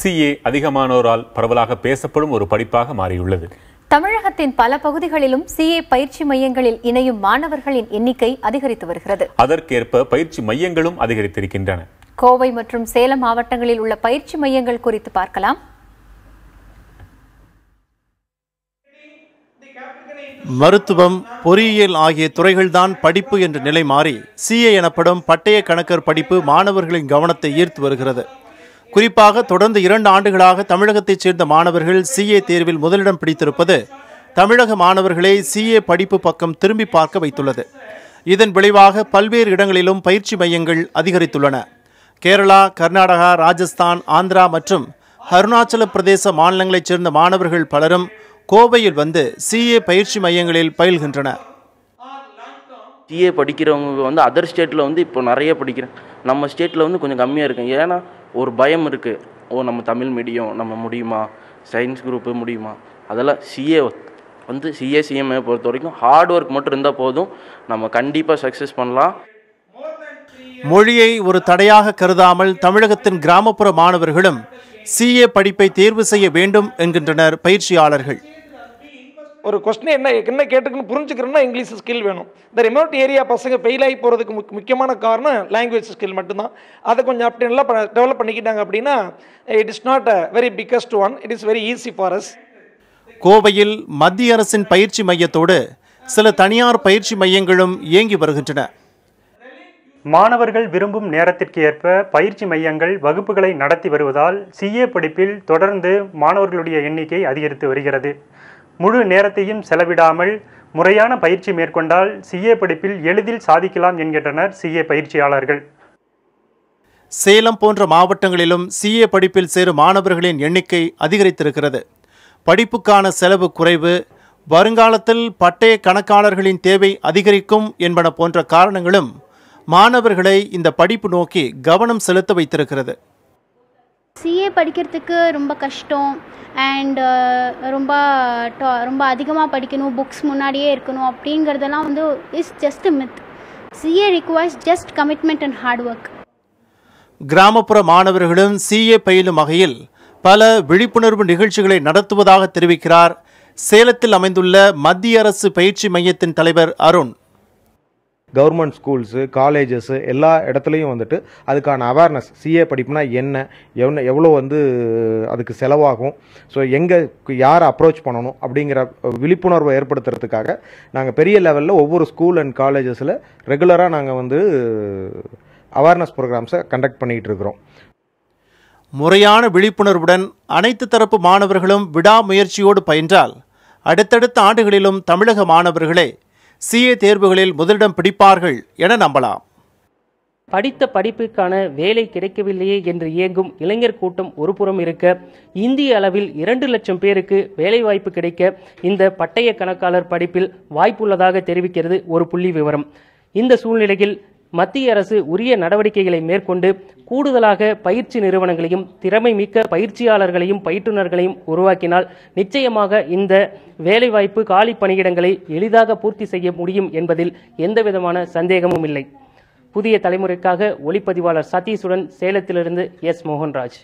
CA அதிகமானோரால் பரவலாக பேசப்படும் ஒரு படிப்பாக மாறியுள்ளது. தமிழகத்தின் பல பகுதிகளிலும் சிஏ பயிற்சி மையங்களில் இணையும் மாணவர்களின் எண்ணிக்கை அதிகரித்து வருகிறது. அதற்கேற்ப பயிற்சி மையங்களும் அதிகரித்திருக்கின்றன. கோவை மற்றும் சேலம் மாவட்டங்களில் உள்ள பயிற்சி மையங்கள் குறித்து பார்க்கலாம். மருத்துவம் பொறியியல் ஆகிய துறைகள்தான் படிப்பு என்ற நிலை மாறி சிஏ எனப்படும் பட்டய கணக்கர் படிப்பு மாணவர்களின் கவனத்தை ஈர்த்து வருகிறது. குறிப்பாக தொடர்ந்து இரண்டு ஆண்டுகளாக தமிழகத்தைச் சேர்ந்த மாணவர்கள் சிஏ தேர்வில் முதலிடம் பிடித்திருப்பது தமிழக மாணவர்களை சிஏ படிப்பு பக்கம் திரும்பி பார்க்க வைத்துள்ளது. இதன் விளைவாக பல்வேறு இடங்களிலும் பயிற்சி மையங்கள் அதிகரித்துள்ளன. கேரளா கர்நாடகா ராஜஸ்தான் ஆந்திரா மற்றும் அருணாச்சல பிரதேச மாநிலங்களைச் சேர்ந்த மாணவர்கள் பலரும் கோவையில் வந்து சிஏ பயிற்சி மையங்களில் பயில்கின்றனர். சிஏ படிக்கிறவங்க வந்து அதர் ஸ்டேட்டில் வந்து இப்போ நிறைய படிக்கிறேன். நம்ம ஸ்டேட்டில் வந்து கொஞ்சம் கம்மியாக இருக்கும் ஏன்னா ஒரு பயம் இருக்குது ஓ நம்ம தமிழ் மீடியம் நம்ம முடியுமா? சயின்ஸ் குரூப்பு முடியுமா? அதெல்லாம் சிஏ வந்து சிஏ சிஎம்ஏ பொறுத்த வரைக்கும் ஹார்ட் ஒர்க் மட்டும் இருந்தால் போதும். நம்ம கண்டிப்பாக சக்ஸஸ் பண்ணலாம். மொழியை ஒரு தடையாக கருதாமல் தமிழகத்தின் கிராமப்புற மாணவர்களும் சிஏ படிப்பை தேர்வு செய்ய வேண்டும் என்கின்றனர் பயிற்சியாளர்கள். ஒரு கொஸ்டின் என்ன என்ன கேட்டுக்குன்னு புரிஞ்சுக்கிறோம்னா இங்கிலீஷ் ஸ்கில் வேணும். இந்த ரிமோட் ஏரியா பசங்க ஃபெயில் ஆகி போகிறதுக்கு முக் முக்கியமான காரணம் லாங்குவேஜ் ஸ்கில் மட்டும்தான். அதை கொஞ்சம் அப்படி நல்லா டெவலப் பண்ணிக்கிட்டாங்க அப்படின்னா it is not a very biggest one it is very easy for us கோவையில் மத்திய அரசின் பயிற்சி மையத்தோடு சில தனியார் பயிற்சி மையங்களும் இயங்கி வருகின்றன. மாணவர்கள் விரும்பும் நேரத்திற்கு ஏற்ப பயிற்சி மையங்கள் வகுப்புகளை நடத்தி வருவதால் சிஏ படிப்பில் தொடர்ந்து மாணவர்களுடைய எண்ணிக்கை அதிகரித்து வருகிறது. முழு நேரத்தையும் செலவிடாமல் முறையான பயிற்சி மேற்கொண்டால் சிஏ படிப்பில் எளிதில் சாதிக்கலாம் என்கின்றனர் சிஏ பயிற்சியாளர்கள். சேலம் போன்ற மாவட்டங்களிலும் சிஏ படிப்பில் சேரும் மாணவர்களின் எண்ணிக்கை அதிகரித்திருக்கிறது. படிப்புக்கான செலவு குறைவு வருங்காலத்தில் பட்டய கணக்காளர்களின் தேவை அதிகரிக்கும் என்பன போன்ற காரணங்களும் மாணவர்களை இந்த படிப்பு நோக்கி கவனம் செலுத்த வைத்திருக்கிறது. சிஏ படிக்கிறதுக்கு ரொம்ப கஷ்டம். அண்ட் uh, ரொம்ப ரொம்ப அதிகமாக படிக்கணும் புக்ஸ் முன்னாடியே இருக்கணும் அப்படிங்கிறதெல்லாம் வந்து is just myth CA requires just commitment and hard work கிராமப்புற மாணவர்களும் சிஏ பயிலும் வகையில் பல விழிப்புணர்வு நிகழ்ச்சிகளை நடத்துவதாக தெரிவிக்கிறார். சேலத்தில் அமைந்துள்ள மத்திய அரசு பயிற்சி மையத்தின் தலைவர் அருண். கவர்மெண்ட் ஸ்கூல்ஸு காலேஜஸ்ஸு எல்லா இடத்துலையும் வந்துட்டு அதுக்கான அவேர்னஸ் சிஏ படிப்புனா என்ன எவ்வளோ எவ்வளோ வந்து அதுக்கு செலவாகும் ஸோ எங்கே யாரை அப்ரோச் பண்ணணும் அப்படிங்கிற விழிப்புணர்வை ஏற்படுத்துறதுக்காக நாங்கள் பெரிய லெவலில் ஒவ்வொரு ஸ்கூல் அண்ட் காலேஜஸில் ரெகுலராக நாங்கள் வந்து அவேர்னஸ் ப்ரோக்ராம்ஸை கண்டக்ட் பண்ணிகிட்டு இருக்கிறோம். முறையான விழிப்புணர்வுடன் அனைத்து தரப்பு மாணவர்களும் விடாமுயற்சியோடு பயின்றால் அடுத்தடுத்த ஆண்டுகளிலும் தமிழக மாணவர்களே சிஏ தேர்வுகளில் முதலிடம் பிடிப்பார்கள் என நம்பலாம். படித்த படிப்புக்கான வேலை கிடைக்கவில்லையே என்று இயங்கும் இளைஞர் கூட்டம் ஒருபுறம் இருக்க இந்திய அளவில் இரண்டு லட்சம் பேருக்கு வேலைவாய்ப்பு கிடைக்க இந்த பட்டய கணக்காளர் படிப்பில் வாய்ப்புள்ளதாக தெரிவிக்கிறது ஒரு புள்ளி விவரம். இந்த சூழ்நிலையில் மத்திய அரசு உரிய நடவடிக்கைகளை மேற்கொண்டு கூடுதலாக பயிற்சி நிறுவனங்களையும் திறமை மிக்க பயிற்சியாளர்களையும் பயிற்றுனர்களையும் உருவாக்கினால் நிச்சயமாக இந்த வேலைவாய்ப்பு காலி பணியிடங்களை எளிதாக பூர்த்தி செய்ய முடியும் என்பதில் எந்தவிதமான சந்தேகமும் இல்லை. புதிய தலைமுறைக்காக ஒளிப்பதிவாளர் சதீஷுடன் சேலத்திலிருந்து எஸ் மோகன்ராஜ்.